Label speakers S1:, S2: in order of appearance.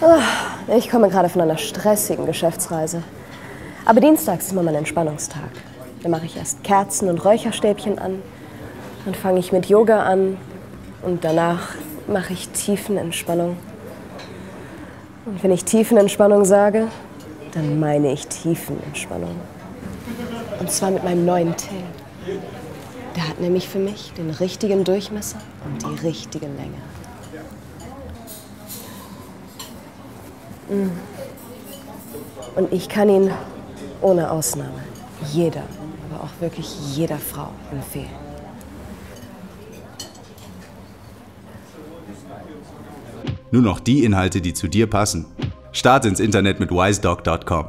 S1: Ah, Ich komme gerade von einer stressigen Geschäftsreise. Aber dienstags ist immer mein Entspannungstag. Da mache ich erst Kerzen und Räucherstäbchen an. Dann fange ich mit Yoga an. Und danach mache ich Tiefenentspannung. Und wenn ich Tiefenentspannung sage, dann meine ich Tiefenentspannung. Und zwar mit meinem neuen Tee. Der hat nämlich für mich den richtigen Durchmesser und die richtige Länge. Und ich kann ihn ohne Ausnahme jeder, aber auch wirklich jeder Frau empfehlen.
S2: Nur noch die Inhalte, die zu dir passen. Start ins Internet mit wisedog.com.